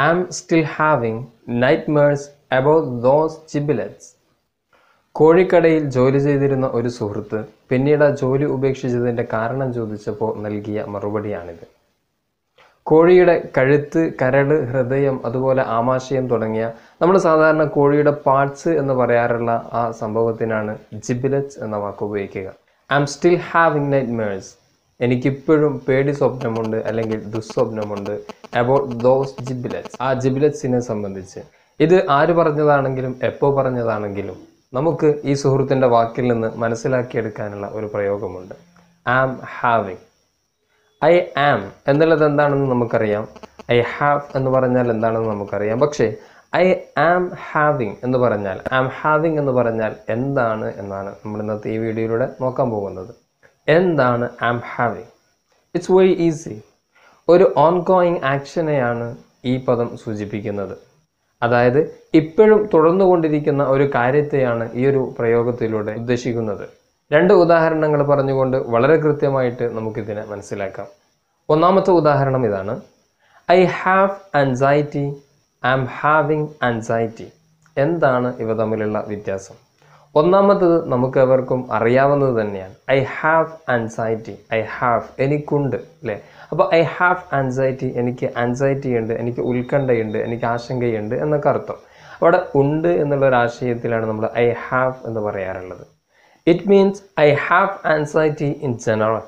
I still having nightmares about those about കോഴിക്കടയിൽ ജോലി ചെയ്തിരുന്ന ഒരു സുഹൃത്ത് പിന്നീട് ആ ജോലി ഉപേക്ഷിച്ചതിന്റെ കാരണം ചോദിച്ചപ്പോൾ നൽകിയ മറുപടിയാണിത്. കോഴിയുടെ കഴുത്ത് കരട് ഹൃദയം അതുപോലെ ആമാശയം തുടങ്ങിയ നമ്മൾ സാധാരണ കോഴിയുടെ പാർട്സ് എന്ന് പറയാറുള്ള ആ സംഭവത്തിനാണ് ജിബിലറ്റ്സ് എന്ന വാക്ക് ഉപയോഗിക്കുക. I am still having nightmares എനിക്കിപ്പോഴും പേടി സ്വപ്നമുണ്ട് അല്ലെങ്കിൽ ദുസ്വപ്നമുണ്ട്. അബൌട്ട് ദോസ് ജിബിലറ്റ്സ് ആ ജിബിലറ്റ്സിനെ സംബന്ധിച്ച്. ഇത് ആര് പറഞ്ഞതാണെങ്കിലും എപ്പോൾ പറഞ്ഞതാണെങ്കിലും നമുക്ക് ഈ സുഹൃത്തിന്റെ വാക്കിൽ നിന്ന് മനസ്സിലാക്കിയെടുക്കാനുള്ള ഒരു പ്രയോഗമുണ്ട്. ആം ഹാവിങ് ഐ ആം എന്നുള്ളത് എന്താണെന്ന് നമുക്കറിയാം. ഐ ഹാവ് എന്ന് പറഞ്ഞാൽ എന്താണെന്ന് നമുക്കറിയാം. പക്ഷേ ഐ ആം ഹാവിങ് എന്ന് പറഞ്ഞാൽ ആം ഹാവിങ് എന്ന് പറഞ്ഞാൽ എന്താണ് എന്നാണ് നമ്മൾ ഇന്നത്തെ ഈ വീഡിയോയിലൂടെ നോക്കാൻ പോകുന്നത്. എന്താണ് am having it's very easy ഒരു ഓൺഗോയിങ് ആക്ഷനെയാണ് ഈ പദം സൂചിപ്പിക്കുന്നത്. അതായത് ഇപ്പോഴും തുടർന്നുകൊണ്ടിരിക്കുന്ന ഒരു കാര്യത്തെയാണ് ഈ ഒരു പ്രയോഗത്തിലൂടെ ഉദ്ദേശിക്കുന്നത്. രണ്ട് ഉദാഹരണങ്ങൾ പറഞ്ഞുകൊണ്ട് വളരെ കൃത്യമായിട്ട് നമുക്കിതിനെ മനസ്സിലാക്കാം. ഒന്നാമത്തെ ഉദാഹരണം ഇതാണ്. I have anxiety I am having anxiety എന്താണ് ഇവ തമ്മിലുള്ള വ്യത്യാസം? ഒന്നാമത്തത് നമുക്ക് എവർക്കും അറിയാവുന്നത് തന്നെയാണ്. I have anxiety I have എനിക്കുണ്ട് അല്ലേ? അപ്പോൾ ഐ ഹാവ് ആൻസൈറ്റി എനിക്ക് ആൻസൈറ്റി ഉണ്ട് എനിക്ക് ഉത്കണ്ഠയുണ്ട് എനിക്ക് ആശങ്കയുണ്ട് എന്നൊക്കെ അർത്ഥം. അവിടെ ഉണ്ട് എന്നുള്ള ഒരു ആശയത്തിലാണ് നമ്മൾ ഐ ഹാവ് എന്ന് പറയാറുള്ളത്. It means I have anxiety in general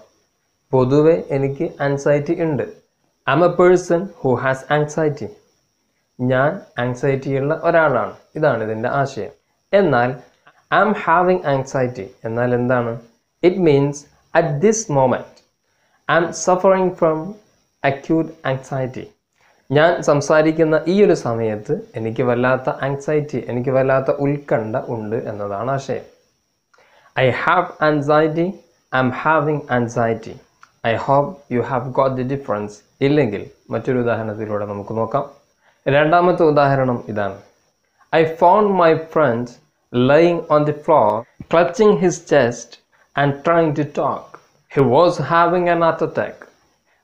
പൊതുവെ എനിക്ക് ആൻസൈറ്റി ഉണ്ട്. I am person who has anxiety ഞാൻ ആൻസൈറ്റി ഉള്ള ഒരാളാണ്. ഇതാണ് ഇതിന്റെ ആശയം. എന്നാൽ ഐ എം ഹാവിങ് ആൻസൈറ്റി എന്നാൽ എന്താണ്? It means at this moment I suffering from acute anxiety ഞാൻ സംസാരിക്കുന്ന ഈ ഒരു സമയത്ത് എനിക്ക് വല്ലാത്ത ആങ്സൈറ്റി എനിക്ക് വല്ലാത്ത ഉത്കണ്ഠ ഉണ്ട് എന്നതാണ് ആശയം. I have anxiety I am having anxiety I hope you have got the difference ഇല്ലെങ്കിൽ മറ്റൊരു ഉദാഹരണത്തിലൂടെ നമുക്ക് നോക്കാം. രണ്ടാമത്തെ ഉദാഹരണം ഇതാണ്. I found my friend lying on the floor clutching his chest and trying to talk he was having an heart attack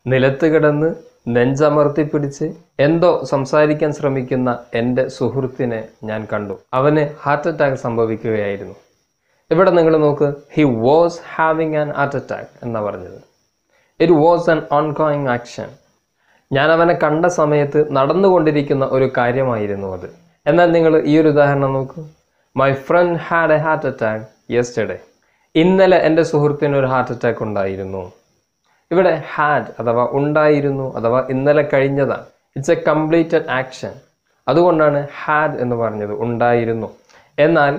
നിലത്ത് കിടന്ന് നെഞ്ചമർത്തി പിടിച്ച് എന്തോ സംസാരിക്കാൻ ശ്രമിക്കുന്ന എന്റെ സുഹൃത്തിനെ ഞാൻ കണ്ടു. അവന് ഹാർട്ട് അറ്റാക്ക് സംഭവിക്കുകയായിരുന്നു. ഇവിടെ നിങ്ങൾ നോക്ക് he was having an heart attack എന്നാണ് പറഞ്ഞത്. It was an ongoing action ഞാൻ അവനെ കണ്ട സമയത്ത് നടന്നുകൊണ്ടിരിക്കുന്ന ഒരു കാര്യമായിരുന്നു അത്. എന്നാൽ നിങ്ങൾ ഈ ഒരു ഉദാഹരണം നോക്കൂ. My friend had a heart attack yesterday ഇന്നലെ എന്റെ സുഹൃത്തിന് ഒരു ഹാർട്ട് അറ്റാക്ക് ഉണ്ടായിരുന്നു. ഇവിടെ ഹാഡ് അഥവാ ഉണ്ടായിരുന്നു അഥവാ ഇന്നലെ കഴിഞ്ഞതാണ് ഇറ്റ്സ് എ കംപ്ലീറ്റഡ് ആക്ഷൻ അതുകൊണ്ടാണ് ഹാഡ് എന്ന് പറഞ്ഞത് ഉണ്ടായിരുന്നു. എന്നാൽ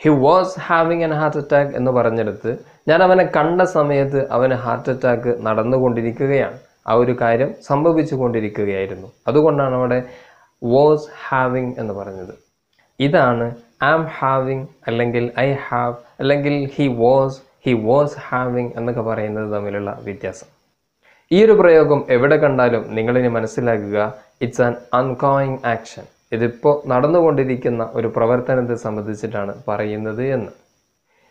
he was having an heart attack എന്ന് പറഞ്ഞെടുത്ത് ഞാൻ അവനെ കണ്ട സമയത്ത് അവന് ഹാർട്ട് അറ്റാക്ക് നടന്നുകൊണ്ടിരിക്കുകയാണ്. ആ ഒരു കാര്യം സംഭവിച്ചു കൊണ്ടിരിക്കുകയായിരുന്നു അതുകൊണ്ടാണ് അവിടെ വാസ് ഹാവിങ് എന്ന് പറഞ്ഞത്. ഇതാണ് ആം ഹാവിങ് അല്ലെങ്കിൽ ഐ ഹാവ് അല്ലെങ്കിൽ he was he was having എന്നൊക്കെ പറയുന്നത് തമ്മിലുള്ള വ്യത്യാസം. ഈ ഒരു പ്രയോഗം എവിടെ കണ്ടാലും നിങ്ങളിനി മനസ്സിലാക്കുക ഇറ്റ്സ് ആൻ അൺകോയിങ് ആക്ഷൻ ഇതിപ്പോൾ നടന്നുകൊണ്ടിരിക്കുന്ന ഒരു പ്രവർത്തനത്തെ സംബന്ധിച്ചിട്ടാണ് പറയുന്നത് എന്ന്.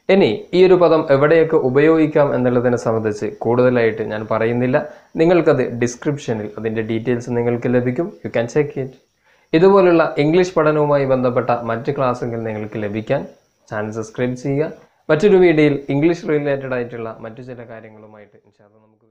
ഇനി ഈ ഒരു പദം എവിടെയൊക്കെ ഉപയോഗിക്കാം എന്നുള്ളതിനെ സംബന്ധിച്ച് കൂടുതലായിട്ട് ഞാൻ പറയുന്നില്ല. നിങ്ങൾക്കത് ഡിസ്ക്രിപ്ഷനിൽ അതിന്റെ ഡീറ്റെയിൽസ് നിങ്ങൾക്ക് ലഭിക്കും. യു ക്യാൻ ചെക്ക് ഇറ്റ് ഇതുപോലുള്ള ഇംഗ്ലീഷ് പഠനവുമായി ബന്ധപ്പെട്ട മറ്റ് ക്ലാസ്സുകൾ നിങ്ങൾക്ക് ലഭിക്കാൻ ചാനൽ സബ്സ്ക്രൈബ് ചെയ്യുക. മറ്റൊരു വീഡിയോയിൽ ഇംഗ്ലീഷ് റിലേറ്റഡ് ആയിട്ടുള്ള മറ്റു ചില കാര്യങ്ങളുമായിട്ട് നമുക്ക്